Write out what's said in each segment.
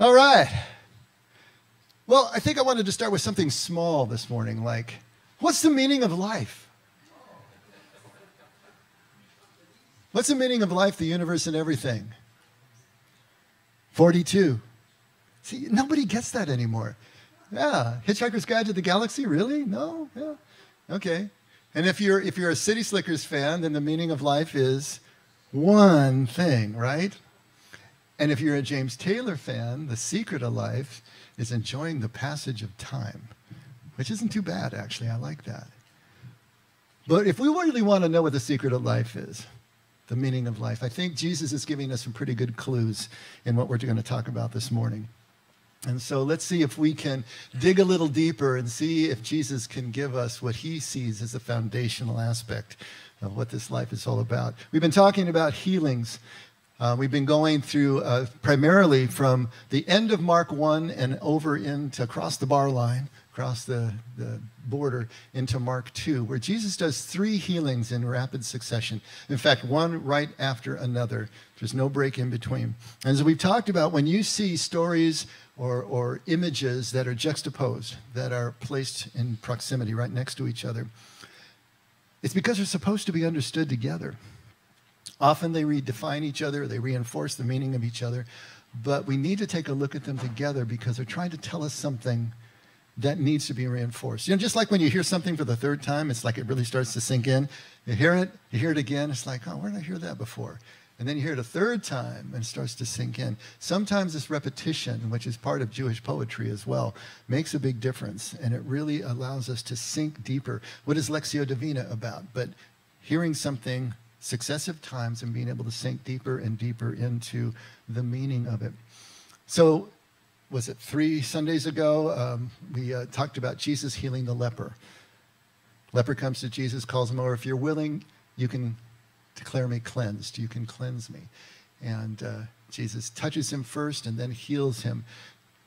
All right. Well, I think I wanted to start with something small this morning, like, what's the meaning of life? What's the meaning of life, the universe, and everything? 42. See, nobody gets that anymore. Yeah, Hitchhiker's Guide to the Galaxy, really? No? Yeah. Okay. And if you're if you're a City Slickers fan, then the meaning of life is one thing, right? And if you're a James Taylor fan, the secret of life is enjoying the passage of time, which isn't too bad, actually. I like that. But if we really want to know what the secret of life is, the meaning of life, I think Jesus is giving us some pretty good clues in what we're going to talk about this morning. And so let's see if we can dig a little deeper and see if Jesus can give us what he sees as a foundational aspect of what this life is all about. We've been talking about healings. Uh, we've been going through uh, primarily from the end of Mark 1 and over into across the bar line, across the, the border into Mark 2, where Jesus does three healings in rapid succession. In fact, one right after another. There's no break in between. And as we've talked about, when you see stories or, or images that are juxtaposed, that are placed in proximity right next to each other. It's because they're supposed to be understood together. Often they redefine each other, they reinforce the meaning of each other, but we need to take a look at them together because they're trying to tell us something that needs to be reinforced. You know, just like when you hear something for the third time, it's like it really starts to sink in. You hear it, you hear it again, it's like, oh, where did I hear that before? And then you hear it a third time and it starts to sink in. Sometimes this repetition, which is part of Jewish poetry as well, makes a big difference. And it really allows us to sink deeper. What is Lectio Divina about? But hearing something successive times and being able to sink deeper and deeper into the meaning of it. So, was it three Sundays ago? Um, we uh, talked about Jesus healing the leper. Leper comes to Jesus, calls him over. If you're willing, you can declare me cleansed. You can cleanse me. And uh, Jesus touches him first and then heals him.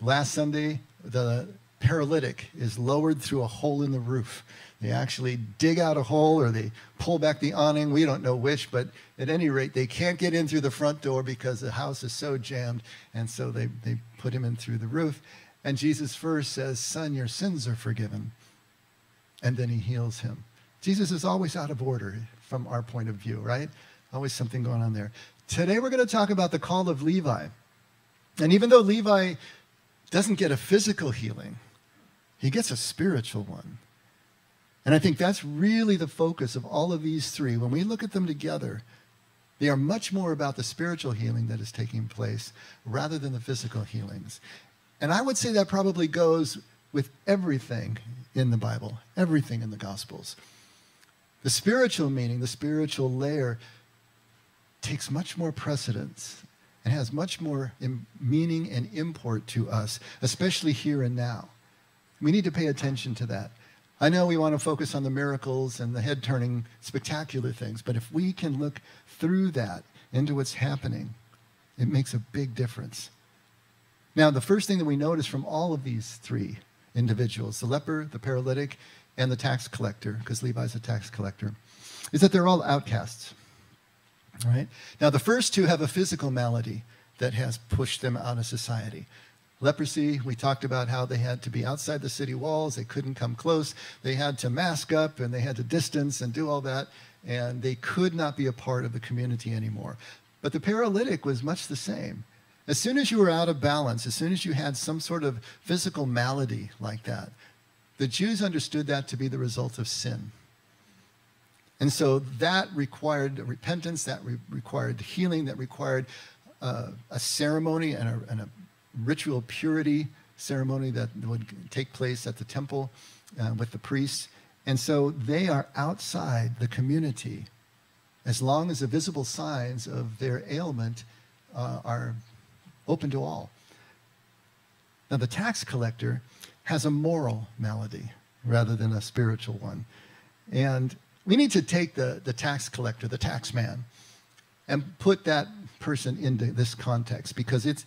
Last Sunday, the paralytic is lowered through a hole in the roof. They actually dig out a hole or they pull back the awning. We don't know which, but at any rate, they can't get in through the front door because the house is so jammed. And so they, they put him in through the roof. And Jesus first says, Son, your sins are forgiven. And then he heals him. Jesus is always out of order from our point of view, right? Always something going on there. Today we're going to talk about the call of Levi. And even though Levi doesn't get a physical healing, he gets a spiritual one. And I think that's really the focus of all of these three. When we look at them together, they are much more about the spiritual healing that is taking place rather than the physical healings. And I would say that probably goes with everything in the Bible, everything in the Gospels. The spiritual meaning, the spiritual layer, takes much more precedence and has much more meaning and import to us, especially here and now. We need to pay attention to that. I know we want to focus on the miracles and the head turning, spectacular things, but if we can look through that into what's happening, it makes a big difference. Now, the first thing that we notice from all of these three individuals the leper, the paralytic, and the tax collector, because Levi's a tax collector, is that they're all outcasts. Right? Now, the first two have a physical malady that has pushed them out of society. Leprosy, we talked about how they had to be outside the city walls, they couldn't come close, they had to mask up and they had to distance and do all that, and they could not be a part of the community anymore. But the paralytic was much the same. As soon as you were out of balance, as soon as you had some sort of physical malady like that, the Jews understood that to be the result of sin. And so that required repentance, that re- required healing, that required uh, a ceremony and a, and a, ritual purity ceremony that would take place at the temple uh, with the priests. And so they are outside the community as long as the visible signs of their ailment uh, are open to all. Now, the tax collector has a moral malady rather than a spiritual one. And we need to take the, the tax collector, the tax man, and put that person into this context because it's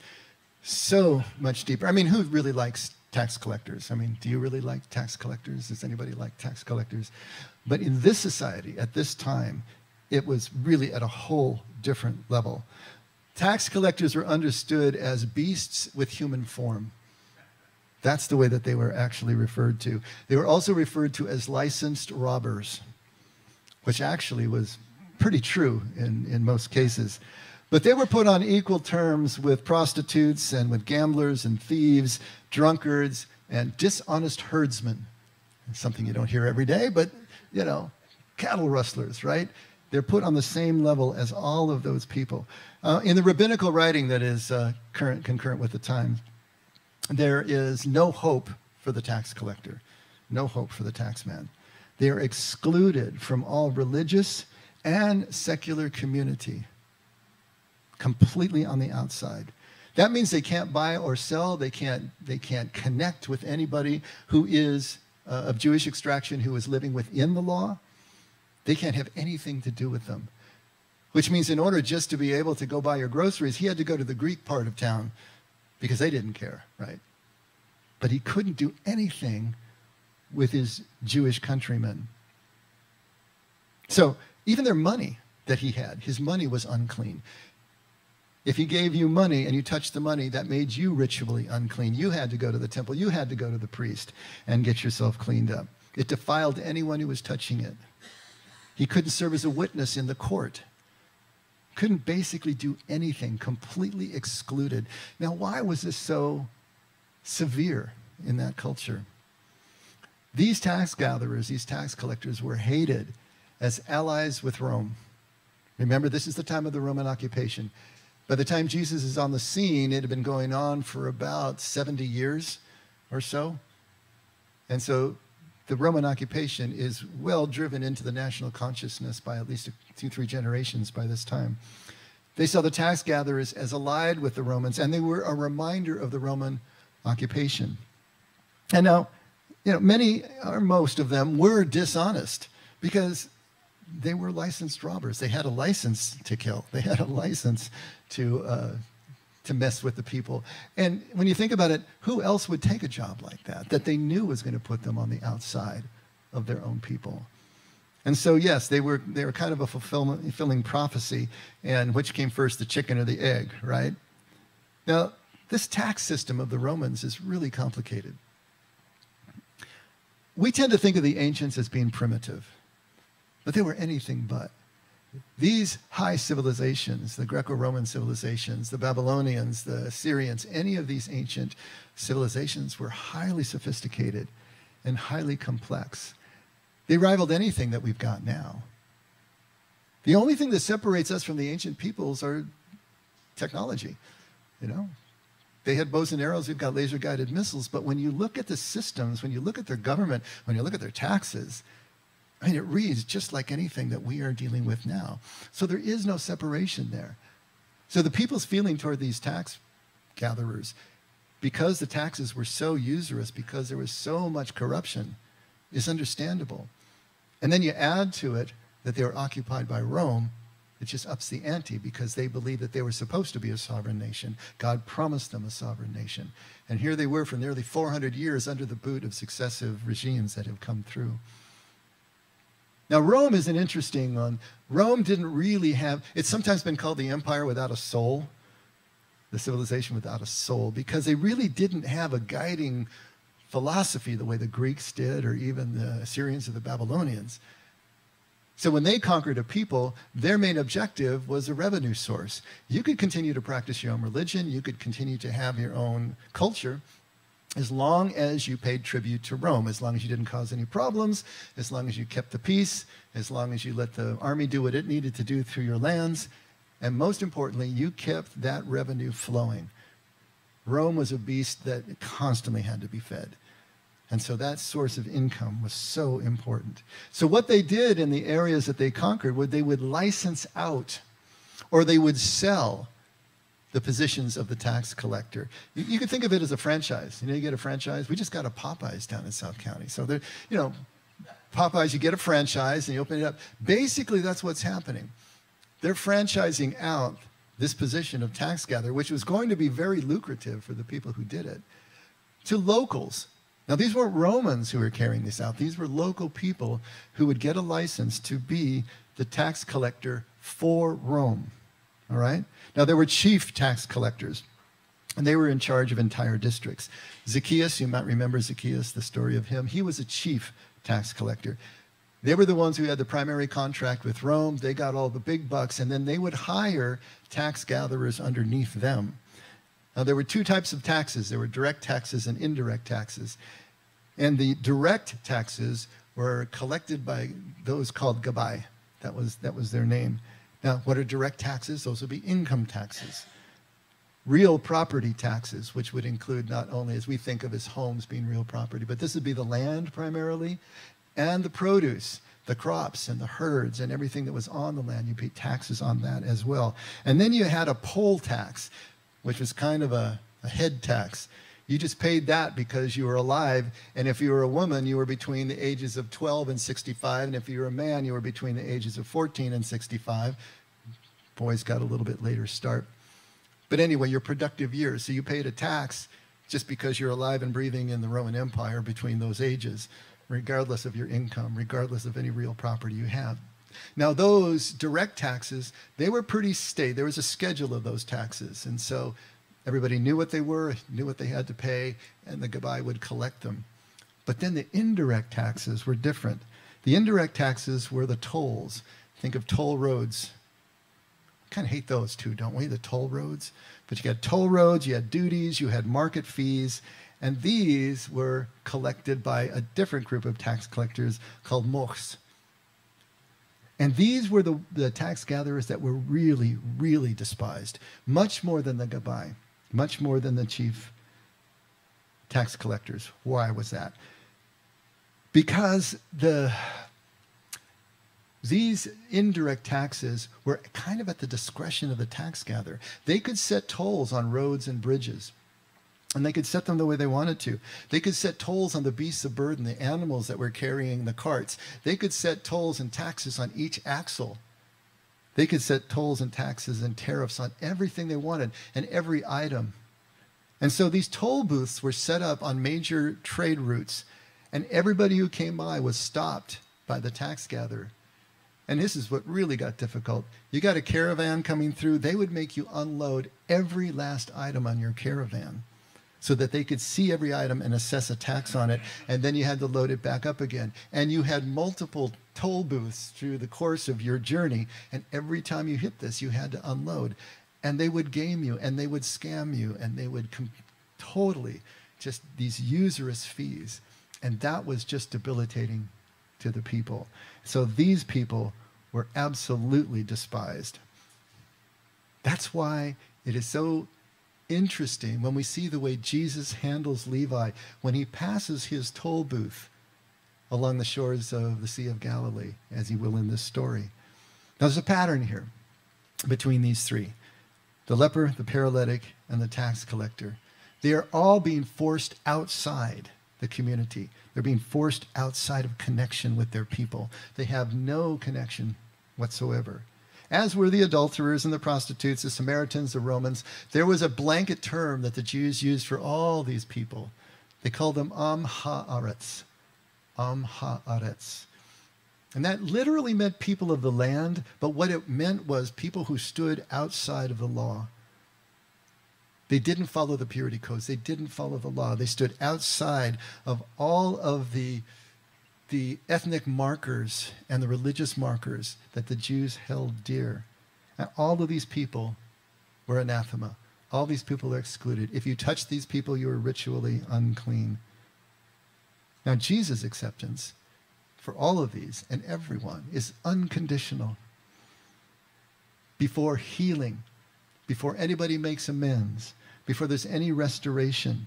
so much deeper. I mean, who really likes tax collectors? I mean, do you really like tax collectors? Does anybody like tax collectors? But in this society, at this time, it was really at a whole different level. Tax collectors were understood as beasts with human form. That's the way that they were actually referred to. They were also referred to as licensed robbers, which actually was pretty true in, in most cases. But they were put on equal terms with prostitutes and with gamblers and thieves, drunkards, and dishonest herdsmen. Something you don't hear every day, but, you know, cattle rustlers, right? They're put on the same level as all of those people. Uh, in the rabbinical writing that is uh, current, concurrent with the time, there is no hope for the tax collector, no hope for the taxman. They are excluded from all religious and secular community, completely on the outside. That means they can't buy or sell, they can't, they can't connect with anybody who is uh, of Jewish extraction who is living within the law. They can't have anything to do with them. Which means, in order just to be able to go buy your groceries, he had to go to the Greek part of town because they didn't care, right? But he couldn't do anything with his Jewish countrymen. So even their money that he had, his money was unclean. If he gave you money and you touched the money, that made you ritually unclean. You had to go to the temple, you had to go to the priest and get yourself cleaned up. It defiled anyone who was touching it. He couldn't serve as a witness in the court. Couldn't basically do anything, completely excluded. Now, why was this so severe in that culture? These tax gatherers, these tax collectors were hated as allies with Rome. Remember, this is the time of the Roman occupation. By the time Jesus is on the scene, it had been going on for about 70 years or so. And so the Roman occupation is well driven into the national consciousness by at least two, three generations by this time. They saw the tax gatherers as allied with the Romans, and they were a reminder of the Roman occupation. And now, you know, many or most of them were dishonest because they were licensed robbers. They had a license to kill. They had a license to uh, to mess with the people. And when you think about it, who else would take a job like that that they knew was going to put them on the outside of their own people? And so, yes, they were they were kind of a fulfilling prophecy. And which came first, the chicken or the egg, right? Now, this tax system of the Romans is really complicated. We tend to think of the ancients as being primitive. But they were anything but. These high civilizations, the Greco Roman civilizations, the Babylonians, the Assyrians, any of these ancient civilizations were highly sophisticated and highly complex. They rivaled anything that we've got now. The only thing that separates us from the ancient peoples are technology. You know, they had bows and arrows, we've got laser guided missiles. But when you look at the systems, when you look at their government, when you look at their taxes, I mean, it reads just like anything that we are dealing with now. So there is no separation there. So the people's feeling toward these tax gatherers, because the taxes were so usurious, because there was so much corruption, is understandable. And then you add to it that they were occupied by Rome, it just ups the ante because they believed that they were supposed to be a sovereign nation. God promised them a sovereign nation. And here they were for nearly 400 years under the boot of successive regimes that have come through. Now, Rome is an interesting one. Rome didn't really have, it's sometimes been called the empire without a soul, the civilization without a soul, because they really didn't have a guiding philosophy the way the Greeks did, or even the Assyrians or the Babylonians. So when they conquered a people, their main objective was a revenue source. You could continue to practice your own religion, you could continue to have your own culture, as long as you paid tribute to Rome, as long as you didn't cause any problems, as long as you kept the peace, as long as you let the army do what it needed to do through your lands, and most importantly, you kept that revenue flowing. Rome was a beast that constantly had to be fed. And so that source of income was so important. So what they did in the areas that they conquered would they would license out or they would sell the positions of the tax collector. You, you could think of it as a franchise. You know, you get a franchise. We just got a Popeyes down in South County. So there, you know, Popeyes, you get a franchise and you open it up. Basically, that's what's happening. They're franchising out this position of tax gatherer, which was going to be very lucrative for the people who did it, to locals. Now, these weren't Romans who were carrying this out. These were local people who would get a license to be the tax collector for Rome. All right? Now, there were chief tax collectors, and they were in charge of entire districts. Zacchaeus, you might remember Zacchaeus, the story of him, he was a chief tax collector. They were the ones who had the primary contract with Rome. They got all the big bucks, and then they would hire tax gatherers underneath them. Now, there were two types of taxes there were direct taxes and indirect taxes. And the direct taxes were collected by those called Gabai. That was, that was their name. Now, what are direct taxes? Those would be income taxes. Real property taxes, which would include not only as we think of as homes being real property, but this would be the land primarily and the produce, the crops and the herds and everything that was on the land. You pay taxes on that as well. And then you had a poll tax, which was kind of a, a head tax. You just paid that because you were alive. And if you were a woman, you were between the ages of 12 and 65. And if you were a man, you were between the ages of 14 and 65. Boys got a little bit later start. But anyway, your productive years. So you paid a tax just because you're alive and breathing in the Roman Empire between those ages, regardless of your income, regardless of any real property you have. Now, those direct taxes, they were pretty state. There was a schedule of those taxes. And so Everybody knew what they were, knew what they had to pay, and the Gabai would collect them. But then the indirect taxes were different. The indirect taxes were the tolls. Think of toll roads. Kind of hate those too, don't we? The toll roads. But you had toll roads, you had duties, you had market fees, and these were collected by a different group of tax collectors called mochs. And these were the, the tax gatherers that were really, really despised, much more than the Gabai much more than the chief tax collectors. Why was that? Because the these indirect taxes were kind of at the discretion of the tax gatherer. They could set tolls on roads and bridges. And they could set them the way they wanted to. They could set tolls on the beasts of burden, the animals that were carrying the carts. They could set tolls and taxes on each axle they could set tolls and taxes and tariffs on everything they wanted and every item. And so these toll booths were set up on major trade routes, and everybody who came by was stopped by the tax gatherer. And this is what really got difficult. You got a caravan coming through, they would make you unload every last item on your caravan so that they could see every item and assess a tax on it. And then you had to load it back up again. And you had multiple toll booths through the course of your journey. And every time you hit this, you had to unload. And they would game you and they would scam you and they would totally just these usurious fees. And that was just debilitating to the people. So these people were absolutely despised. That's why it is so interesting when we see the way Jesus handles Levi when he passes his toll booth along the shores of the Sea of Galilee, as he will in this story. Now, there's a pattern here between these three the leper, the paralytic, and the tax collector. They are all being forced outside the community. They're being forced outside of connection with their people. They have no connection whatsoever as were the adulterers and the prostitutes, the Samaritans, the Romans. There was a blanket term that the Jews used for all these people. They called them Am Haaretz. Am Haaretz. And that literally meant people of the land, but what it meant was people who stood outside of the law. They didn't follow the purity codes. They didn't follow the law. They stood outside of all of the the ethnic markers and the religious markers that the Jews held dear. And all of these people were anathema. All these people are excluded. If you touch these people, you are ritually unclean. Now, Jesus' acceptance for all of these and everyone is unconditional. Before healing, before anybody makes amends, before there's any restoration,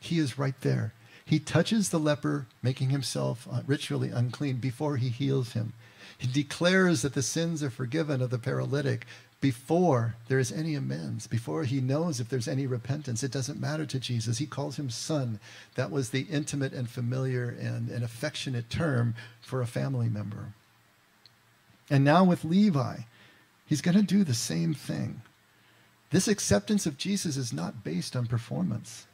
he is right there he touches the leper, making himself uh, ritually unclean before he heals him. He declares that the sins are forgiven of the paralytic before there is any amends, before he knows if there's any repentance. It doesn't matter to Jesus. He calls him son. That was the intimate and familiar and, and affectionate term for a family member. And now with Levi, he's going to do the same thing. This acceptance of Jesus is not based on performance.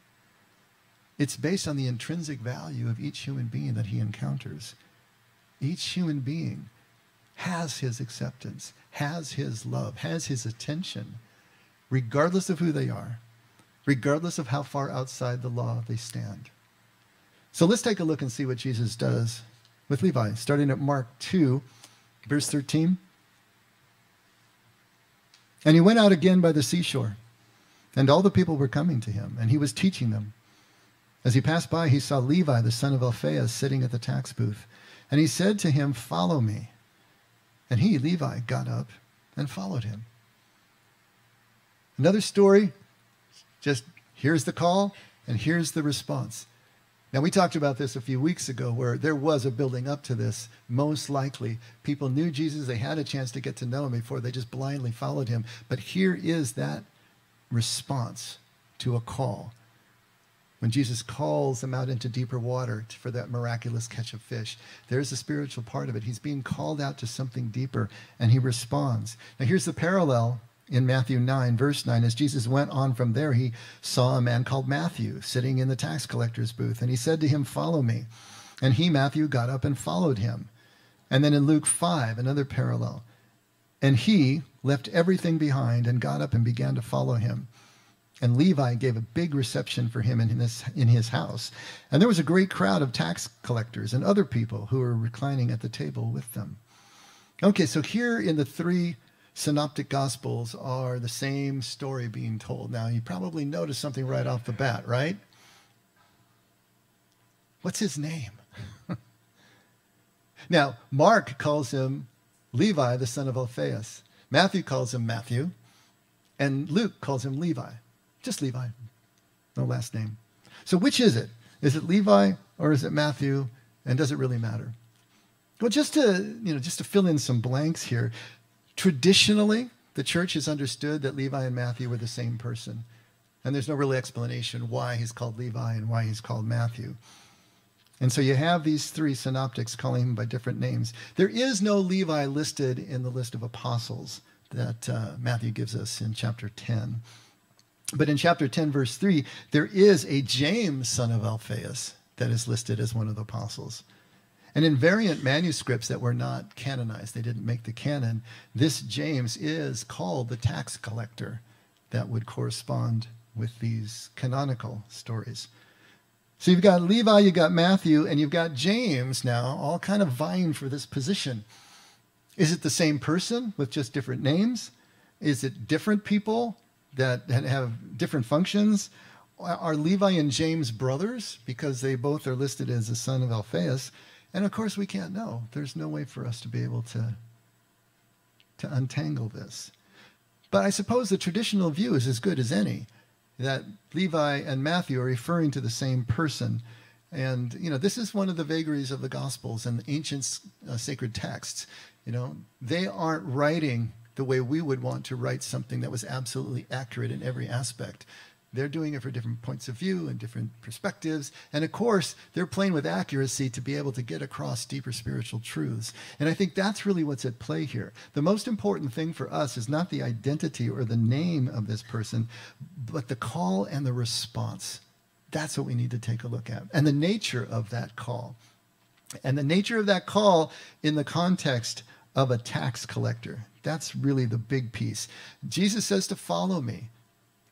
It's based on the intrinsic value of each human being that he encounters. Each human being has his acceptance, has his love, has his attention, regardless of who they are, regardless of how far outside the law they stand. So let's take a look and see what Jesus does with Levi, starting at Mark 2, verse 13. And he went out again by the seashore, and all the people were coming to him, and he was teaching them. As he passed by, he saw Levi, the son of Alphaeus, sitting at the tax booth. And he said to him, Follow me. And he, Levi, got up and followed him. Another story, just here's the call and here's the response. Now, we talked about this a few weeks ago where there was a building up to this. Most likely, people knew Jesus. They had a chance to get to know him before they just blindly followed him. But here is that response to a call. When Jesus calls them out into deeper water for that miraculous catch of fish, there's a spiritual part of it. He's being called out to something deeper, and he responds. Now, here's the parallel in Matthew 9, verse 9, as Jesus went on from there, he saw a man called Matthew sitting in the tax collector's booth, and he said to him, Follow me. And he, Matthew, got up and followed him. And then in Luke 5, another parallel. And he left everything behind and got up and began to follow him. And Levi gave a big reception for him in his, in his house. And there was a great crowd of tax collectors and other people who were reclining at the table with them. Okay, so here in the three synoptic gospels are the same story being told. Now, you probably noticed something right off the bat, right? What's his name? now, Mark calls him Levi, the son of Alphaeus. Matthew calls him Matthew. And Luke calls him Levi. Just Levi. No last name. So, which is it? Is it Levi or is it Matthew? And does it really matter? Well, just to, you know, just to fill in some blanks here, Traditionally, the church has understood that Levi and Matthew were the same person. And there's no really explanation why he's called Levi and why he's called Matthew. And so you have these three synoptics calling him by different names. There is no Levi listed in the list of apostles that uh, Matthew gives us in chapter 10. But in chapter 10, verse 3, there is a James, son of Alphaeus, that is listed as one of the apostles. And in variant manuscripts that were not canonized, they didn't make the canon, this James is called the tax collector that would correspond with these canonical stories. So you've got Levi, you've got Matthew, and you've got James now, all kind of vying for this position. Is it the same person with just different names? Is it different people that have different functions? Are Levi and James brothers because they both are listed as the son of Alphaeus? And of course, we can't know. There's no way for us to be able to, to untangle this. But I suppose the traditional view is as good as any that Levi and Matthew are referring to the same person. And, you know, this is one of the vagaries of the Gospels and ancient uh, sacred texts. You know, they aren't writing the way we would want to write something that was absolutely accurate in every aspect. They're doing it for different points of view and different perspectives. And of course, they're playing with accuracy to be able to get across deeper spiritual truths. And I think that's really what's at play here. The most important thing for us is not the identity or the name of this person, but the call and the response. That's what we need to take a look at. And the nature of that call. And the nature of that call in the context of a tax collector. That's really the big piece. Jesus says to follow me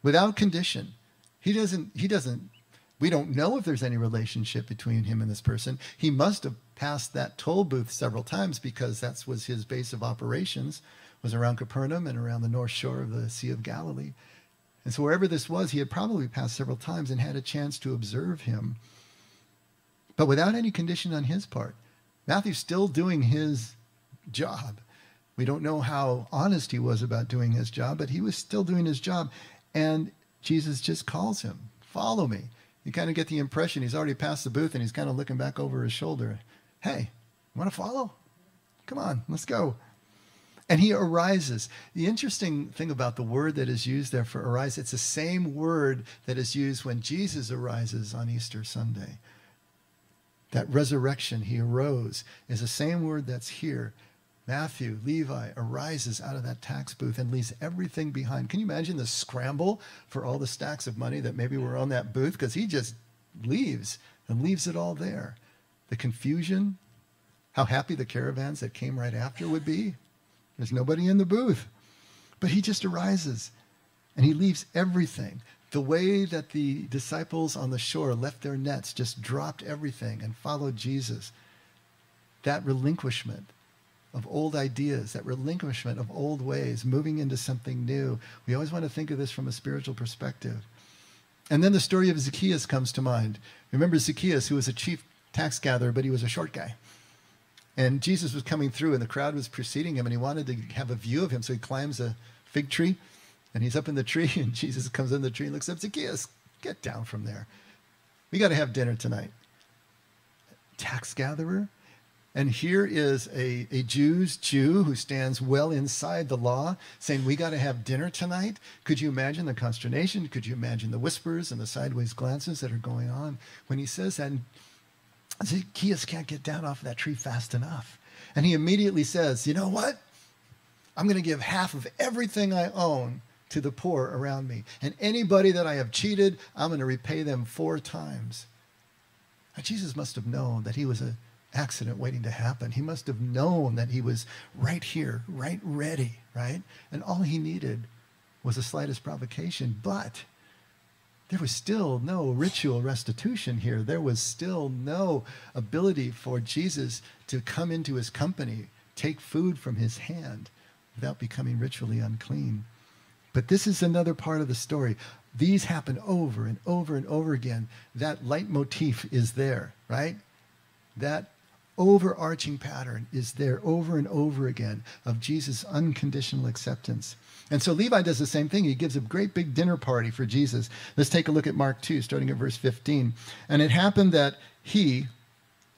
without condition. He doesn't, he doesn't, we don't know if there's any relationship between him and this person. He must have passed that toll booth several times because that was his base of operations, was around Capernaum and around the north shore of the Sea of Galilee. And so wherever this was, he had probably passed several times and had a chance to observe him. But without any condition on his part. Matthew's still doing his job. We don't know how honest he was about doing his job, but he was still doing his job. And Jesus just calls him, Follow me. You kind of get the impression he's already past the booth and he's kind of looking back over his shoulder. Hey, want to follow? Come on, let's go. And he arises. The interesting thing about the word that is used there for arise, it's the same word that is used when Jesus arises on Easter Sunday. That resurrection, he arose, is the same word that's here. Matthew, Levi arises out of that tax booth and leaves everything behind. Can you imagine the scramble for all the stacks of money that maybe were on that booth? Because he just leaves and leaves it all there. The confusion. how happy the caravans that came right after would be. There's nobody in the booth. But he just arises and he leaves everything. The way that the disciples on the shore left their nets, just dropped everything and followed Jesus. That relinquishment of old ideas, that relinquishment of old ways, moving into something new. We always want to think of this from a spiritual perspective. And then the story of Zacchaeus comes to mind. Remember Zacchaeus, who was a chief tax gatherer, but he was a short guy. And Jesus was coming through, and the crowd was preceding him, and he wanted to have a view of him, so he climbs a fig tree, and he's up in the tree, and Jesus comes in the tree and looks up, Zacchaeus, get down from there. We got to have dinner tonight. Tax gatherer? And here is a, a Jew's Jew who stands well inside the law saying, We got to have dinner tonight. Could you imagine the consternation? Could you imagine the whispers and the sideways glances that are going on when he says that? And Zacchaeus can't get down off of that tree fast enough. And he immediately says, You know what? I'm going to give half of everything I own to the poor around me. And anybody that I have cheated, I'm going to repay them four times. Now, Jesus must have known that he was an accident waiting to happen. He must have known that he was right here, right ready, right? And all he needed was the slightest provocation. But there was still no ritual restitution here. There was still no ability for Jesus to come into his company, take food from his hand without becoming ritually unclean. But this is another part of the story. These happen over and over and over again. That leitmotif is there, right? That overarching pattern is there over and over again of Jesus' unconditional acceptance. And so Levi does the same thing. He gives a great big dinner party for Jesus. Let's take a look at Mark 2, starting at verse 15. And it happened that he,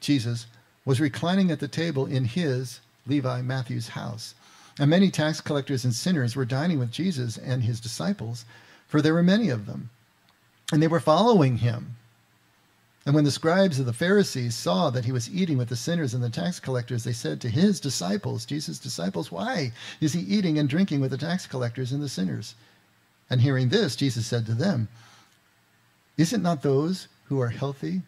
Jesus, was reclining at the table in his, Levi, Matthew's house. And many tax collectors and sinners were dining with Jesus and his disciples, for there were many of them. And they were following him. And when the scribes of the Pharisees saw that he was eating with the sinners and the tax collectors, they said to his disciples, Jesus' disciples, Why is he eating and drinking with the tax collectors and the sinners? And hearing this, Jesus said to them, Is it not those who are healthy?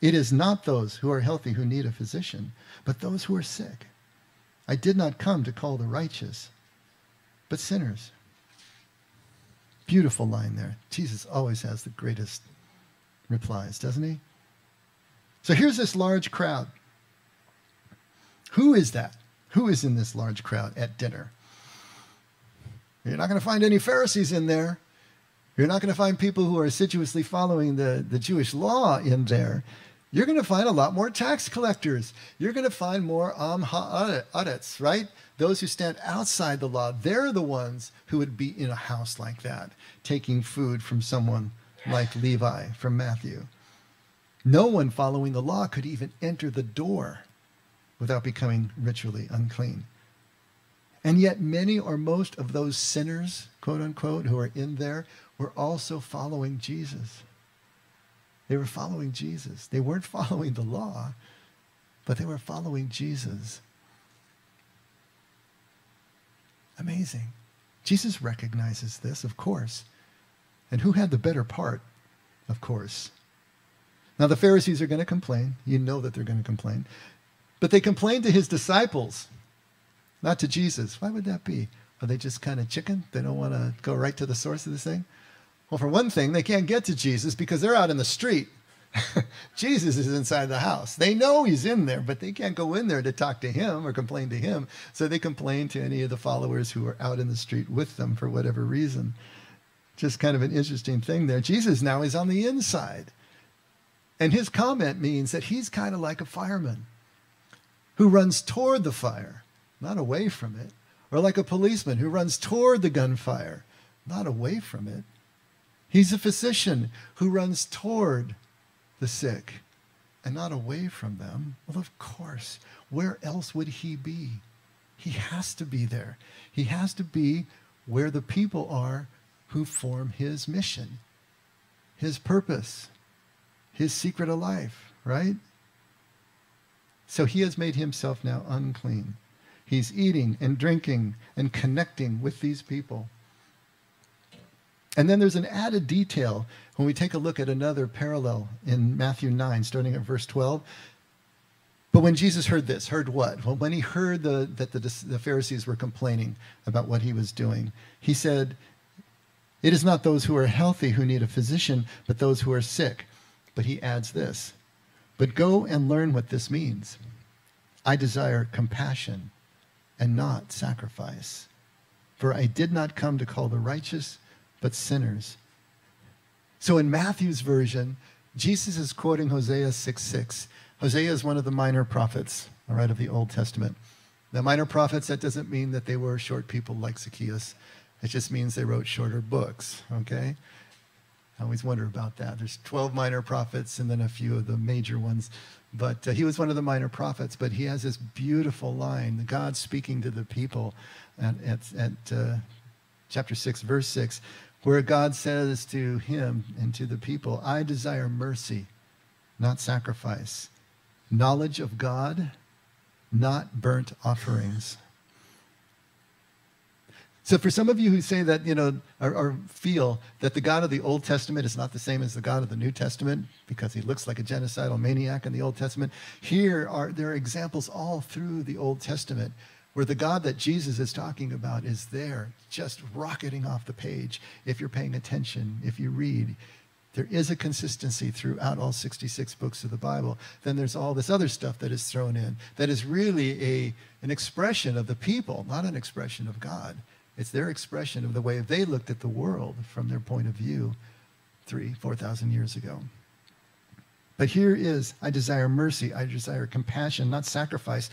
It is not those who are healthy who need a physician, but those who are sick. I did not come to call the righteous, but sinners. Beautiful line there. Jesus always has the greatest replies, doesn't he? So here's this large crowd. Who is that? Who is in this large crowd at dinner? You're not going to find any Pharisees in there. You're not going to find people who are assiduously following the, the Jewish law in there. You're going to find a lot more tax collectors. You're going to find more Am right? Those who stand outside the law. They're the ones who would be in a house like that, taking food from someone like Levi from Matthew. No one following the law could even enter the door without becoming ritually unclean. And yet, many or most of those sinners, quote unquote, who are in there were also following Jesus. They were following Jesus. They weren't following the law, but they were following Jesus. Amazing. Jesus recognizes this, of course. And who had the better part? Of course, now, the Pharisees are going to complain. You know that they're going to complain. But they complain to his disciples, not to Jesus. Why would that be? Are they just kind of chicken? They don't want to go right to the source of this thing? Well, for one thing, they can't get to Jesus because they're out in the street. Jesus is inside the house. They know he's in there, but they can't go in there to talk to him or complain to him. So they complain to any of the followers who are out in the street with them for whatever reason. Just kind of an interesting thing there. Jesus now is on the inside. And his comment means that he's kind of like a fireman who runs toward the fire, not away from it, or like a policeman who runs toward the gunfire, not away from it. He's a physician who runs toward the sick and not away from them. Well, of course, where else would he be? He has to be there. He has to be where the people are who form his mission, his purpose his secret of life, right? So he has made himself now unclean. He's eating and drinking and connecting with these people. And then there's an added detail when we take a look at another parallel in Matthew 9, starting at verse 12. But when Jesus heard this, heard what? Well, when he heard the, that the, the Pharisees were complaining about what he was doing, he said, It is not those who are healthy who need a physician, but those who are sick. But he adds this But go and learn what this means. I desire compassion and not sacrifice. For I did not come to call the righteous, but sinners. So in Matthew's version, Jesus is quoting Hosea 6 6. Hosea is one of the minor prophets, all right, of the Old Testament. The minor prophets, that doesn't mean that they were short people like Zacchaeus. It just means they wrote shorter books, okay? I always wonder about that. There's 12 minor prophets and then a few of the major ones. But uh, he was one of the minor prophets, but he has this beautiful line, God speaking to the people at, at, at uh, chapter 6, verse 6, where God says to him and to the people, I desire mercy, not sacrifice knowledge of God, not burnt offerings. So for some of you who say that, you know, or, or, feel that the God of the Old Testament is not the same as the God of the New Testament because he looks like a genocidal maniac in the Old Testament, here are there are examples all through the Old Testament where the God that Jesus is talking about is there, just rocketing off the page if you're paying attention, if you read there is a consistency throughout all 66 books of the Bible, then there's all this other stuff that is thrown in that is really a, an expression of the people, not an expression of God. It's their expression of the way they looked at the world from their point of view three, 4,000 years ago. But here is I desire mercy, I desire compassion, not sacrifice.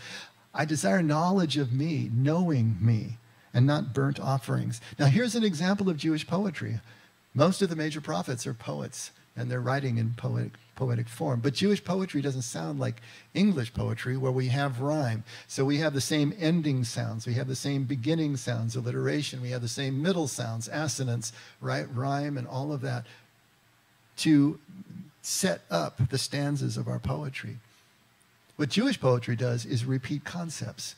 I desire knowledge of me, knowing me, and not burnt offerings. Now, here's an example of Jewish poetry. Most of the major prophets are poets, and they're writing in poetic, poetic form. But Jewish poetry doesn't sound like English poetry, where we have rhyme. So we have the same ending sounds, we have the same beginning sounds, alliteration, we have the same middle sounds, assonance, right, rhyme, and all of that to set up the stanzas of our poetry. What Jewish poetry does is repeat concepts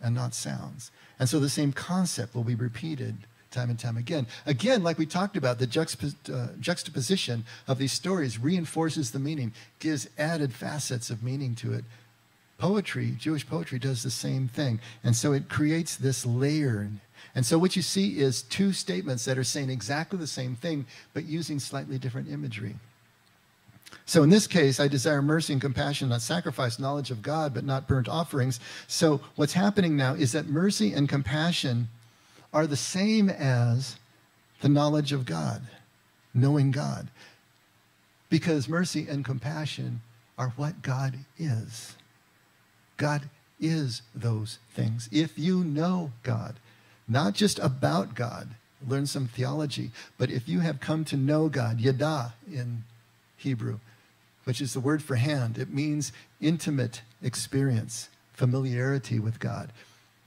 and not sounds. And so the same concept will be repeated time and time again. Again, like we talked about, the uh, juxtaposition of these stories reinforces the meaning, gives added facets of meaning to it. Poetry, Jewish poetry, does the same thing. And so it creates this layer. And so what you see is two statements that are saying exactly the same thing, but using slightly different imagery. So in this case, I desire mercy and compassion, not sacrifice, knowledge of God, but not burnt offerings. So what's happening now is that mercy and compassion are the same as the knowledge of God, knowing God. Because mercy and compassion are what God is. God is those things. If you know God, not just about God, learn some theology, but if you have come to know God, yada in Hebrew, which is the word for hand, it means intimate experience, familiarity with God.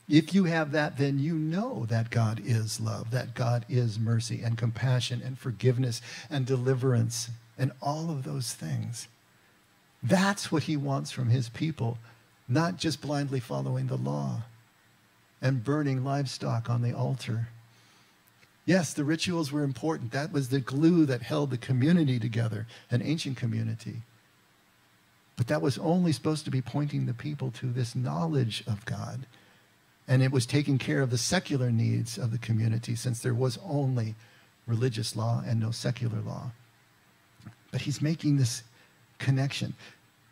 If you have that, then you know that God is love, that God is mercy and compassion and forgiveness and deliverance and all of those things. That's what he wants from his people, not just blindly following the law and burning livestock on the altar. Yes, the rituals were important. That was the glue that held the community together, an ancient community. But that was only supposed to be pointing the people to this knowledge of God and it was taking care of the secular needs of the community since there was only religious law and no secular law. But he's making this connection.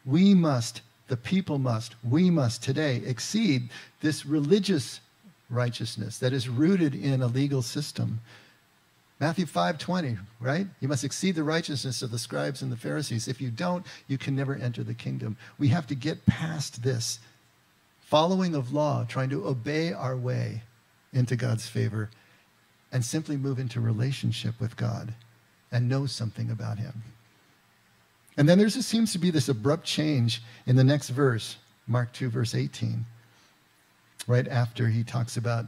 We must, the people must, we must today exceed this religious righteousness that is rooted in a legal system. Matthew 5:20, right? You must exceed the righteousness of the scribes and the Pharisees. If you don't, you can never enter the kingdom. We have to get past this following of law, trying to obey our way into God's favor, and simply move into relationship with God and know something about Him. And then there seems to be this abrupt change in the next verse, Mark 2, verse 18, right after he talks about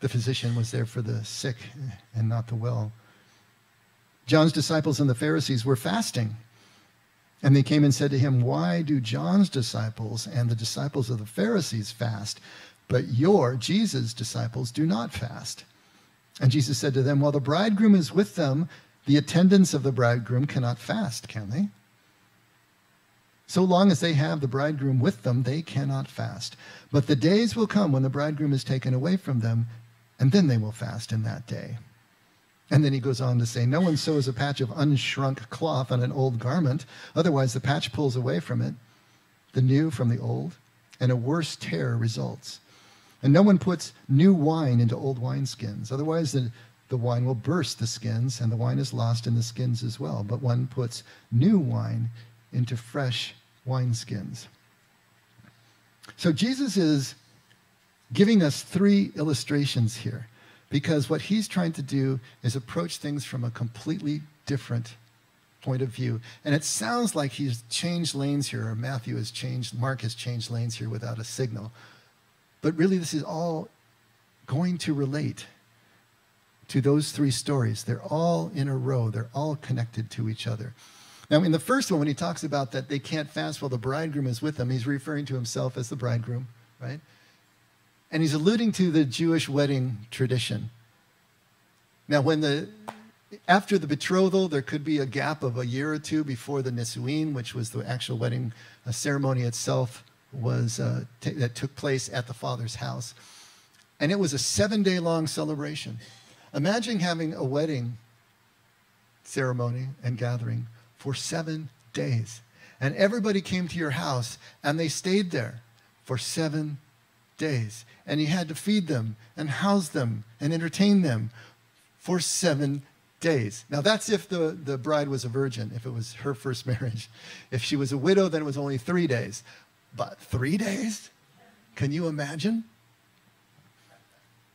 the physician was there for the sick and not the well. John's disciples and the Pharisees were fasting. And they came and said to him, Why do John's disciples and the disciples of the Pharisees fast, but your, Jesus' disciples, do not fast? And Jesus said to them, While the bridegroom is with them, the attendants of the bridegroom cannot fast, can they? So long as they have the bridegroom with them, they cannot fast. But the days will come when the bridegroom is taken away from them, and then they will fast in that day. And then he goes on to say, No one sews a patch of unshrunk cloth on an old garment, otherwise the patch pulls away from it, the new from the old, and a worse tear results. And no one puts new wine into old wineskins, otherwise the, the wine will burst the skins, and the wine is lost in the skins as well. But one puts new wine into fresh wineskins. So Jesus is giving us three illustrations here because what he's trying to do is approach things from a completely different point of view. And it sounds like he's changed lanes here, or Matthew has changed, Mark has changed lanes here without a signal. But really, this is all going to relate to those three stories. They're all in a row, they're all connected to each other. Now, in the first one, when he talks about that they can't fast while the bridegroom is with them, he's referring to himself as the bridegroom, right? And he's alluding to the Jewish wedding tradition. Now, when the after the betrothal, there could be a gap of a year or two before the Nisuin, which was the actual wedding ceremony itself, was uh, that took place at the father's house, and it was a seven-day-long celebration. Imagine having a wedding ceremony and gathering for seven days, and everybody came to your house and they stayed there for seven days. And he had to feed them and house them and entertain them for seven days. Now, that's if the, the bride was a virgin, if it was her first marriage. If she was a widow, then it was only three days. But three days? Can you imagine?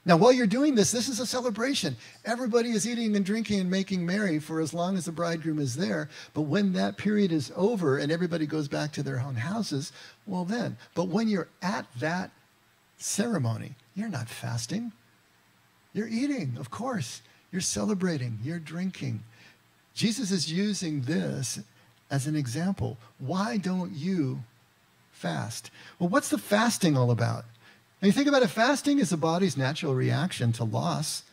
Now, while you're doing this, this is a celebration. Everybody is eating and drinking and making merry for as long as the bridegroom is there. But when that period is over and everybody goes back to their own houses, well, then. But when you're at that ceremony. You're not fasting. You're eating, of course. You're celebrating. You're drinking. Jesus is using this as an example. Why don't you fast? Well, what's the fasting all about? And you think about it, fasting is the body's natural reaction to loss,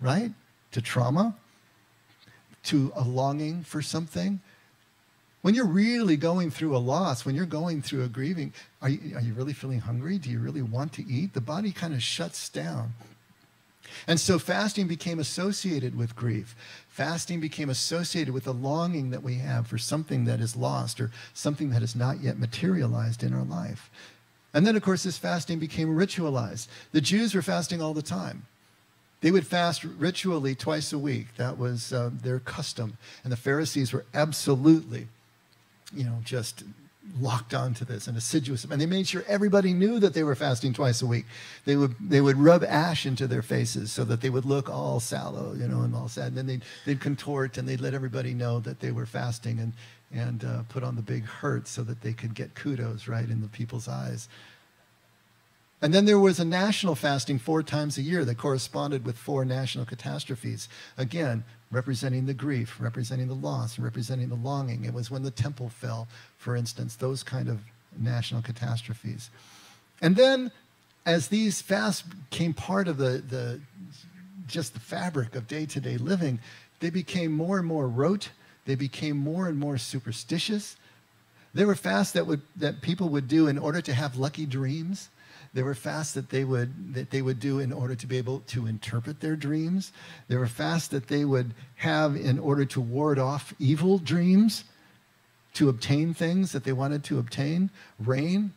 right? To trauma, to a longing for something. When you're really going through a loss, when you're going through a grieving, are you, are you really feeling hungry? Do you really want to eat? The body kind of shuts down. And so fasting became associated with grief. Fasting became associated with the longing that we have for something that is lost or something that has not yet materialized in our life. And then, of course, this fasting became ritualized. The Jews were fasting all the time. They would fast ritually twice a week. That was uh, their custom. And the Pharisees were absolutely you know, just locked onto this and assiduous. And they made sure everybody knew that they were fasting twice a week. They would, they would rub ash into their faces so that they would look all sallow, you know, and all sad. And then they'd, they'd contort and they'd let everybody know that they were fasting and, and uh, put on the big hurt so that they could get kudos, right, in the people's eyes. And then there was a national fasting four times a year that corresponded with four national catastrophes. Again, representing the grief, representing the loss, representing the longing. It was when the temple fell, for instance, those kind of national catastrophes. And then, as these fasts became part of the, the just the fabric of day-to-day living, they became more and more rote. They became more and more superstitious. There were fasts that would that people would do in order to have lucky dreams. There were fasts that they would that they would do in order to be able to interpret their dreams. There were fasts that they would have in order to ward off evil dreams, to obtain things that they wanted to obtain. Rain.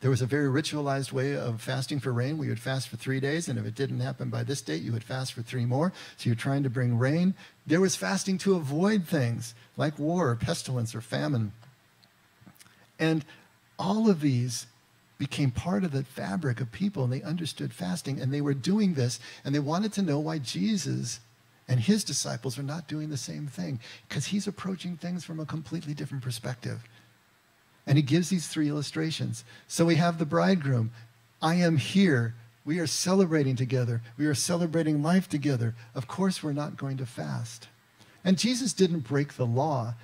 There was a very ritualized way of fasting for rain. We would fast for three days, and if it didn't happen by this date, you would fast for three more. So you're trying to bring rain. There was fasting to avoid things like war, or pestilence, or famine. And all of these became part of the fabric of people and they understood fasting and they were doing this and they wanted to know why Jesus and his disciples are not doing the same thing because he's approaching things from a completely different perspective. And he gives these three illustrations. So we have the bridegroom. I am here. We are celebrating together. We are celebrating life together. Of course, we're not going to fast. And Jesus didn't break the law,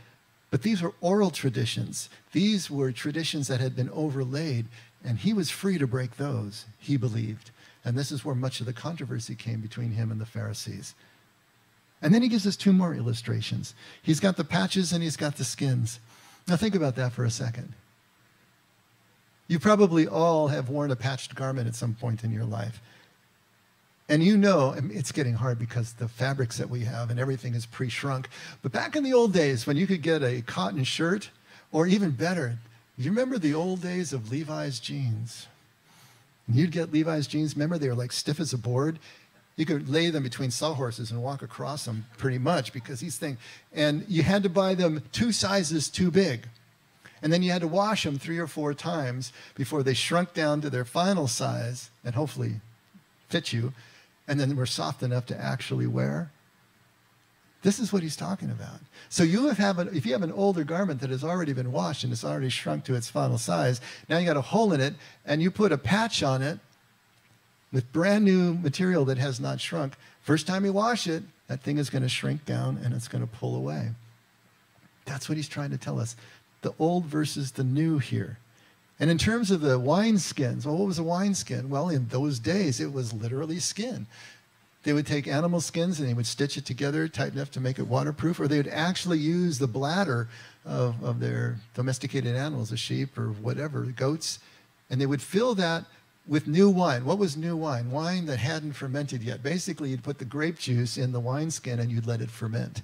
but these were oral traditions. These were traditions that had been overlaid and he was free to break those, he believed. And this is where much of the controversy came between him and the Pharisees. And then he gives us two more illustrations. He's got the patches and he's got the skins. Now think about that for a second. You probably all have worn a patched garment at some point in your life. And you know, it's getting hard because the fabrics that we have and everything is pre shrunk. But back in the old days, when you could get a cotton shirt, or even better, you remember the old days of Levi's jeans? You'd get Levi's jeans, remember they were like stiff as a board? You could lay them between sawhorses and walk across them pretty much because these things, and you had to buy them two sizes too big. And then you had to wash them three or four times before they shrunk down to their final size and hopefully fit you, and then were soft enough to actually wear. This is what he's talking about. So you have an, if you have an older garment that has already been washed and it's already shrunk to its final size, now you got a hole in it and you put a patch on it with brand new material that has not shrunk. First time you wash it, that thing is going to shrink down and it's going to pull away. That's what he's trying to tell us the old versus the new here. And in terms of the wineskins, well, what was a wineskin? Well, in those days, it was literally skin. They would take animal skins and they would stitch it together tight enough to make it waterproof, or they would actually use the bladder of, of their domesticated animals, a sheep or whatever, goats, and they would fill that with new wine. What was new wine? Wine that hadn't fermented yet. Basically, you'd put the grape juice in the wineskin and you'd let it ferment.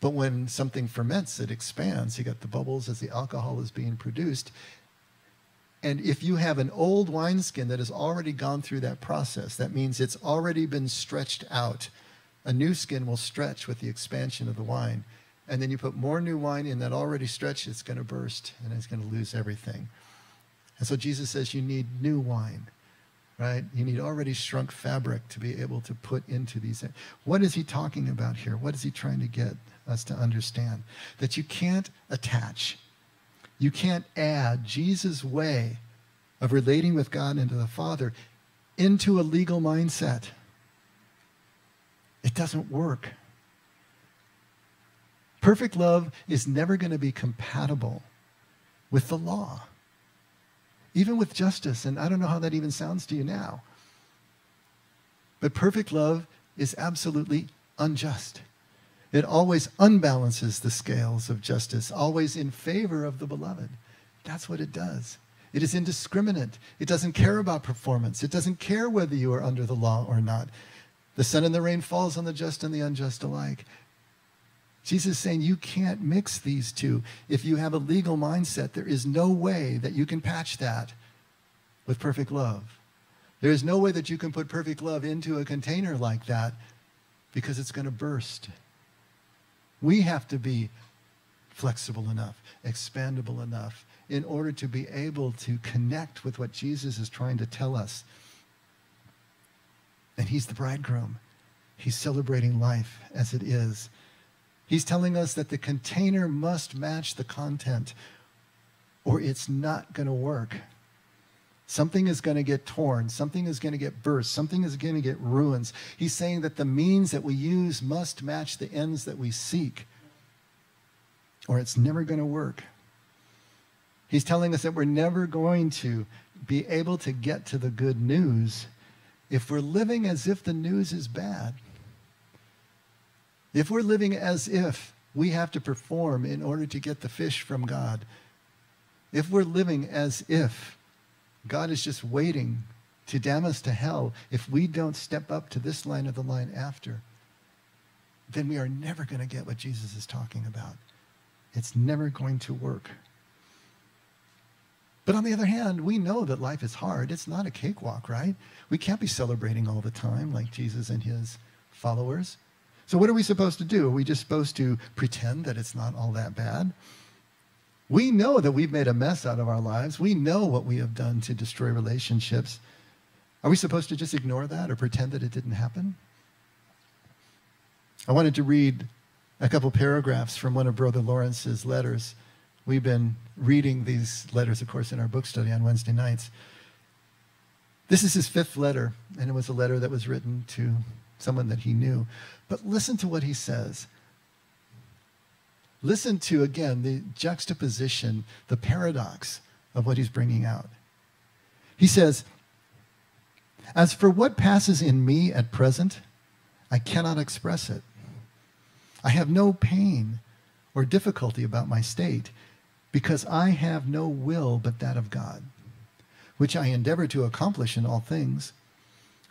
But when something ferments, it expands. You got the bubbles as the alcohol is being produced. And if you have an old wineskin that has already gone through that process, that means it's already been stretched out. A new skin will stretch with the expansion of the wine. And then you put more new wine in that already stretched, it's going to burst and it's going to lose everything. And so Jesus says you need new wine, right? You need already shrunk fabric to be able to put into these. What is he talking about here? What is he trying to get us to understand that you can't attach, you can't add Jesus' way of relating with God and to the Father into a legal mindset. It doesn't work. Perfect love is never going to be compatible with the law, even with justice. And I don't know how that even sounds to you now. But perfect love is absolutely unjust. It always unbalances the scales of justice, always in favor of the beloved. That's what it does. It is indiscriminate. It doesn't care about performance. It doesn't care whether you are under the law or not. The sun and the rain falls on the just and the unjust alike. Jesus is saying you can't mix these two. If you have a legal mindset, there is no way that you can patch that with perfect love. There is no way that you can put perfect love into a container like that because it's going to burst. We have to be flexible enough, expandable enough in order to be able to connect with what Jesus is trying to tell us. And he's the bridegroom. He's celebrating life as it is. He's telling us that the container must match the content or it's not going to work. Something is going to get torn. Something is going to get burst. Something is going to get ruins. He's saying that the means that we use must match the ends that we seek, or it's never going to work. He's telling us that we're never going to be able to get to the good news if we're living as if the news is bad. If we're living as if we have to perform in order to get the fish from God. If we're living as if God is just waiting to damn us to hell if we don't step up to this line of the line after. Then we are never going to get what Jesus is talking about. It's never going to work. But on the other hand, we know that life is hard. It's not a cakewalk, right? We can't be celebrating all the time like Jesus and his followers. So, what are we supposed to do? Are we just supposed to pretend that it's not all that bad? We know that we've made a mess out of our lives. We know what we have done to destroy relationships. Are we supposed to just ignore that or pretend that it didn't happen? I wanted to read a couple paragraphs from one of Brother Lawrence's letters. We've been reading these letters, of course, in our book study on Wednesday nights. This is his fifth letter, and it was a letter that was written to someone that he knew. But listen to what he says. Listen to, again, the juxtaposition, the paradox of what he's bringing out. He says, As for what passes in me at present, I cannot express it. I have no pain or difficulty about my state because I have no will but that of God. which I endeavor to accomplish in all things,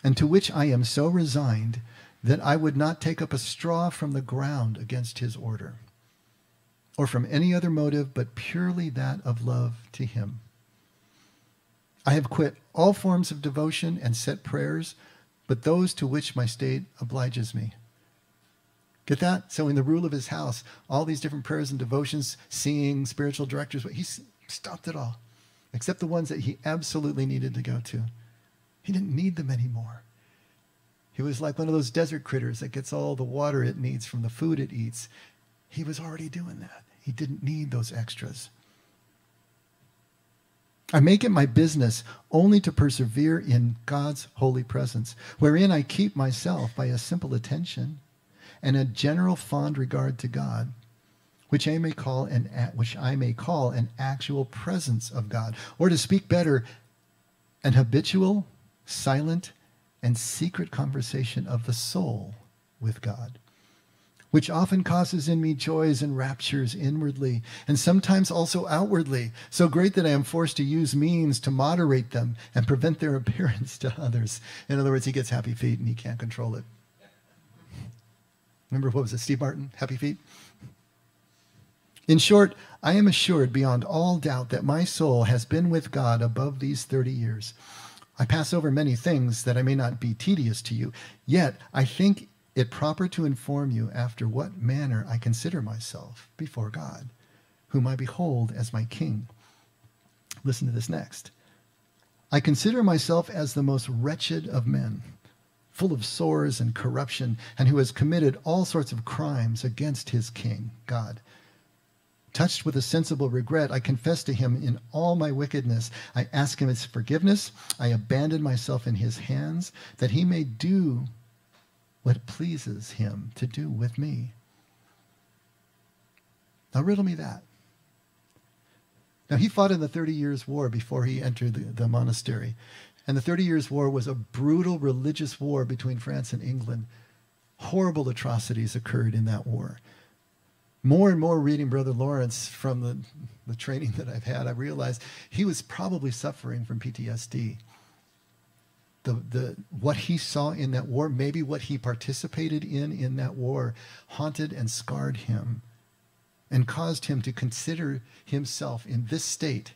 and to which I am so resigned that I would not take up a straw from the ground against his order, or from any other motive but purely that of love to him. I have quit all forms of devotion and set prayers, but those to which my state obliges me. Get that? So in the rule of his house, all these different prayers and devotions, singing, spiritual directors, he stopped it all, except the ones that he absolutely needed to go to. He didn't need them anymore. He was like one of those desert critters that gets all the water it needs from the food it eats. He was already doing that. He didn't need those extras. I make it my business only to persevere in God's holy presence, wherein I keep myself by a simple attention and a general fond regard to God, which I may call an which I may call an actual presence of God, or to speak better, an habitual, silent, and secret conversation of the soul with God, which often causes in me joys and raptures inwardly, and sometimes also outwardly, so great that I am forced to use means to moderate them and prevent their appearance to others. In other words, he gets happy feet and he can't control it. Remember what was it, Steve Martin, Happy Feet? In short, I am assured beyond all doubt that my soul has been with God above these 30 years. I pass over many things that I may not be tedious to you, yet I think it proper to inform you after what manner I consider myself before God, whom I behold as my King. Listen to this next. I consider myself as the most wretched of men full of sores and corruption, and who has committed all sorts of crimes against his king, God. Touched with a sensible regret, I confess to him in all my wickedness. I ask him his forgiveness. I abandon myself in his hands that he may do what pleases him to do with me. Now, riddle me that. Now, he fought in the 30 Years' War before he entered the, the monastery. And the Thirty Years' War was a brutal religious war between France and England. Horrible atrocities occurred in that war. More and more reading Brother Lawrence from the, the training that I've had, I realized he was probably suffering from PTSD. The, the, what he saw in that war, maybe what he participated in in that war, haunted and scarred him and caused him to consider himself in this state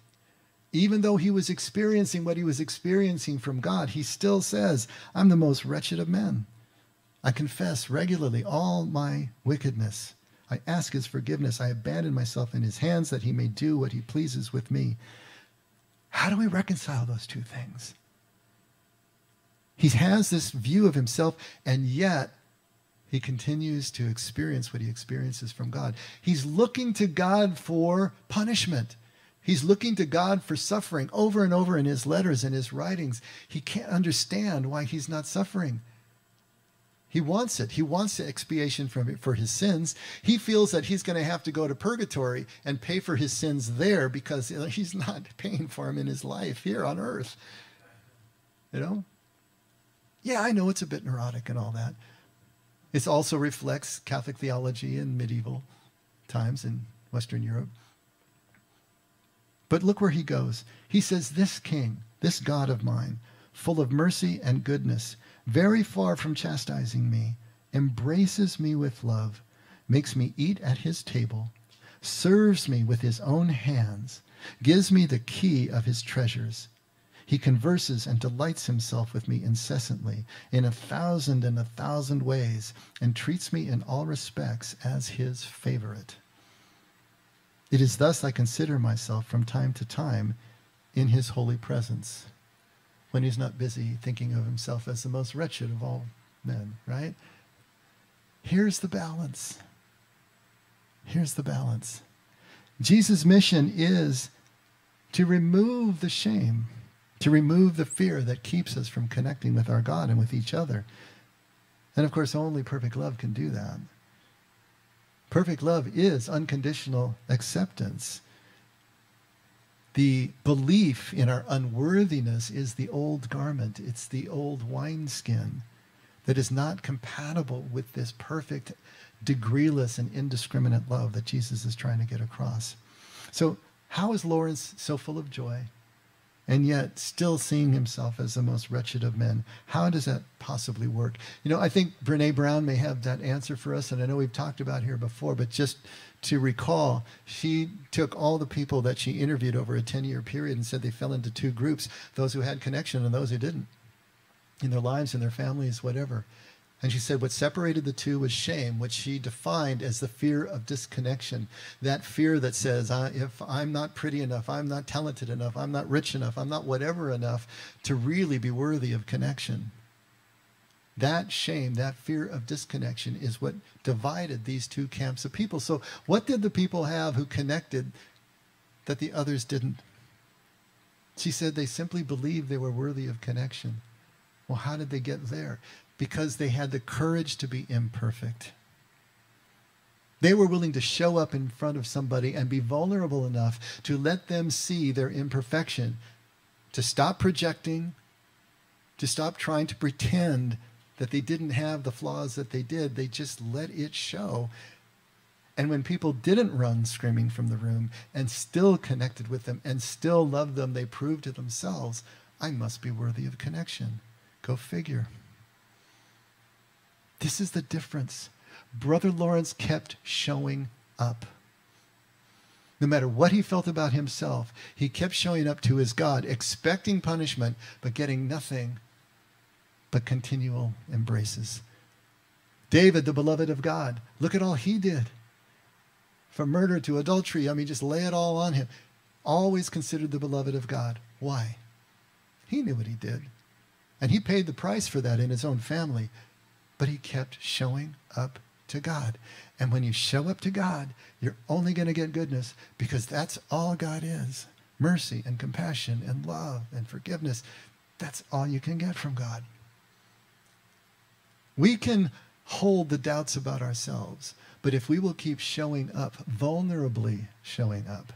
even though he was experiencing what he was experiencing from God, he still says, I'm the most wretched of men. I confess regularly all my wickedness. I ask his forgiveness. I abandon myself in his hands that he may do what he pleases with me. How do we reconcile those two things? He has this view of himself, and yet he continues to experience what he experiences from God. He's looking to God for punishment. He's looking to God for suffering over and over in his letters and his writings. He can't understand why he's not suffering. He wants it. He wants expiation from, for his sins. He feels that he's going to have to go to purgatory and pay for his sins there because he's not paying for them in his life here on earth. You know? Yeah, I know it's a bit neurotic and all that. It also reflects Catholic theology in medieval times in Western Europe. But look where he goes. He says, This king, this God of mine, full of mercy and goodness, very far from chastising me, embraces me with love, makes me eat at his table, serves me with his own hands, gives me the key of his treasures. He converses and delights himself with me incessantly in a thousand and a thousand ways, and treats me in all respects as his favorite. It is thus I consider myself from time to time in his holy presence when he's not busy thinking of himself as the most wretched of all men, right? Here's the balance. Here's the balance. Jesus' mission is to remove the shame, to remove the fear that keeps us from connecting with our God and with each other. And of course, only perfect love can do that. Perfect love is unconditional acceptance. The belief in our unworthiness is the old garment, it's the old wineskin that is not compatible with this perfect, degreeless, and indiscriminate love that Jesus is trying to get across. So, how is Lawrence so full of joy? And yet still seeing himself as the most wretched of men. How does that possibly work? You know, I think Brene Brown may have that answer for us, and I know we've talked about here before, but just to recall, she took all the people that she interviewed over a 10 year period and said they fell into two groups those who had connection and those who didn't in their lives, in their families, whatever. And she said what separated the two was shame, which she defined as the fear of disconnection. That fear that says, if I'm not pretty enough, I'm not talented enough, I'm not rich enough, I'm not whatever enough to really be worthy of connection. That shame, that fear of disconnection is what divided these two camps of people. So, what did the people have who connected that the others didn't? She said they simply believed they were worthy of connection. Well, how did they get there? Because they had the courage to be imperfect. They were willing to show up in front of somebody and be vulnerable enough to let them see their imperfection, to stop projecting, to stop trying to pretend that they didn't have the flaws that they did. They just let it show. And when people didn't run screaming from the room and still connected with them and still loved them, they proved to themselves, I must be worthy of connection. Go figure. This is the difference. Brother Lawrence kept showing up. No matter what he felt about himself, he kept showing up to his God, expecting punishment, but getting nothing but continual embraces. David, the beloved of God, look at all he did. From murder to adultery, I mean, just lay it all on him. Always considered the beloved of God. Why? He knew what he did. And he paid the price for that in his own family but he kept showing up to God. And when you show up to God, you're only going to get goodness because that's all God is mercy and compassion and love and forgiveness. That's all you can get from God. We can hold the doubts about ourselves, but if we will keep showing up, vulnerably showing up,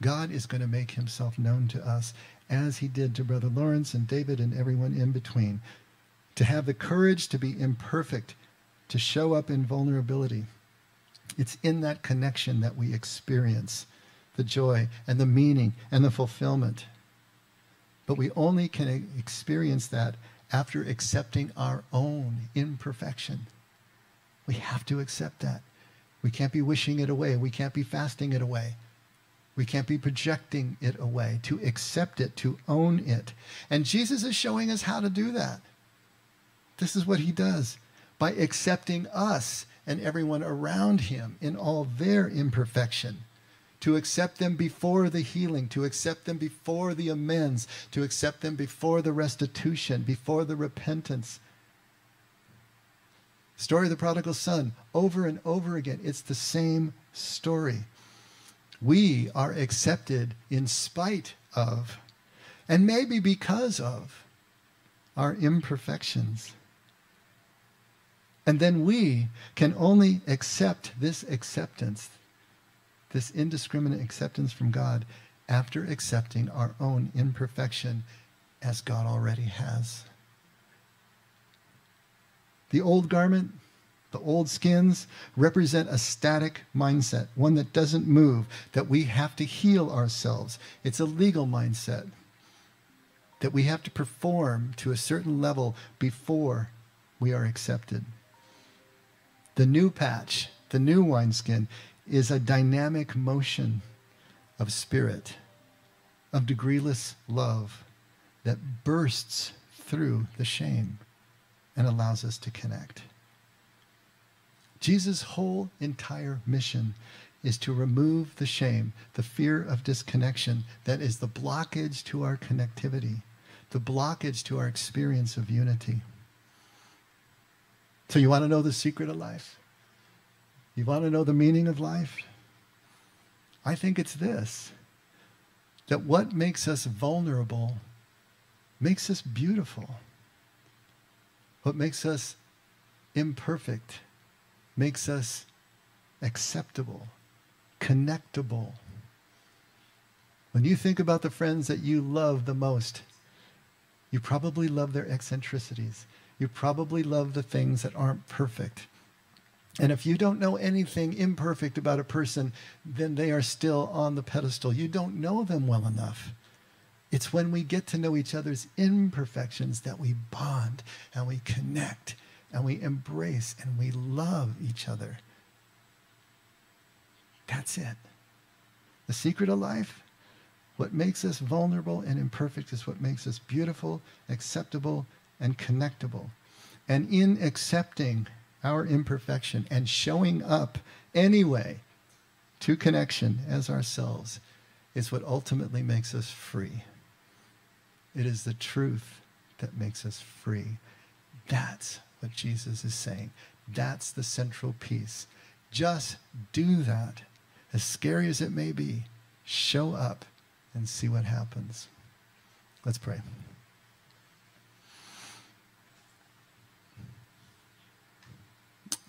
God is going to make himself known to us as he did to Brother Lawrence and David and everyone in between to have the courage to be imperfect, to show up in vulnerability. It's in that connection that we experience the joy and the meaning and the fulfillment. But we only can experience that after accepting our own imperfection. We have to accept that. We can't be wishing it away. We can't be fasting it away. We can't be projecting it away. To accept it, to own it. And Jesus is showing us how to do that. This is what he does by accepting us and everyone around him in all their imperfection. To accept them before the healing, to accept them before the amends, to accept them before the restitution, before the repentance. Story of the prodigal son, over and over again. It's the same story. We are accepted in spite of, and maybe because of, our imperfections. And then we can only accept this acceptance, this indiscriminate acceptance from God, after accepting our own imperfection as God already has. The old garment, the old skins represent a static mindset, one that doesn't move, that we have to heal ourselves. It's a legal mindset that we have to perform to a certain level before we are accepted. The new patch, the new wineskin, is a dynamic motion of spirit, of degreeless love that bursts through the shame and allows us to connect. Jesus' whole entire mission is to remove the shame, the fear of disconnection that is the blockage to our connectivity, the blockage to our experience of unity. So, you want to know the secret of life? You want to know the meaning of life? I think it's this that what makes us vulnerable makes us beautiful. What makes us imperfect makes us acceptable, connectable. When you think about the friends that you love the most, you probably love their eccentricities. You probably love the things that aren't perfect. And if you don't know anything imperfect about a person, then they are still on the pedestal. You don't know them well enough. It's when we get to know each other's imperfections that we bond and we connect and we embrace and we love each other. That's it. The secret of life, what makes us vulnerable and imperfect is what makes us beautiful, acceptable, and connectable. And in accepting our imperfection and showing up anyway to connection as ourselves is what ultimately makes us free. It is the truth that makes us free. That's what Jesus is saying. That's the central piece. Just do that, as scary as it may be. Show up and see what happens. Let's pray.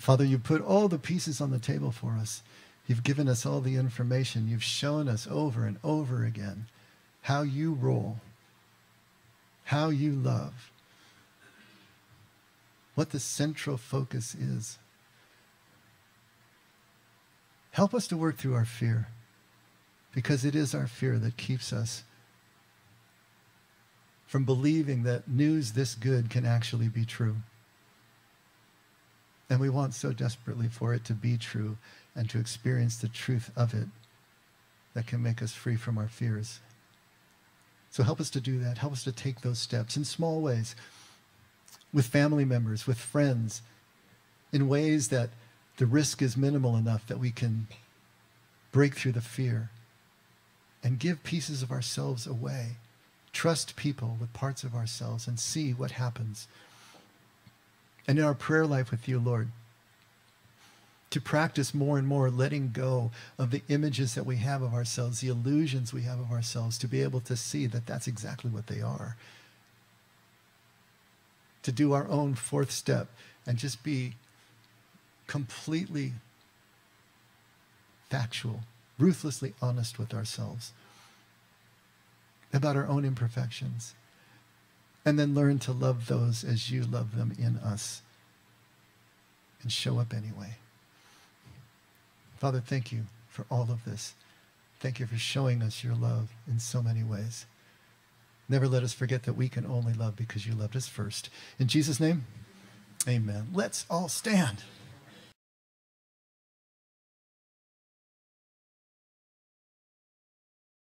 Father, you put all the pieces on the table for us. You've given us all the information. You've shown us over and over again how you roll, how you love, what the central focus is. Help us to work through our fear because it is our fear that keeps us from believing that news this good can actually be true. And we want so desperately for it to be true and to experience the truth of it that can make us free from our fears. So help us to do that. Help us to take those steps in small ways with family members, with friends, in ways that the risk is minimal enough that we can break through the fear and give pieces of ourselves away. Trust people with parts of ourselves and see what happens and in our prayer life with you, Lord, to practice more and more letting go of the images that we have of ourselves, the illusions we have of ourselves, to be able to see that that's exactly what they are. To do our own fourth step and just be completely factual, ruthlessly honest with ourselves about our own imperfections and then learn to love those as you love them in us and show up anyway. Father, thank you for all of this. Thank you for showing us your love in so many ways. Never let us forget that we can only love because you loved us first. In Jesus' name, amen. Let's all stand.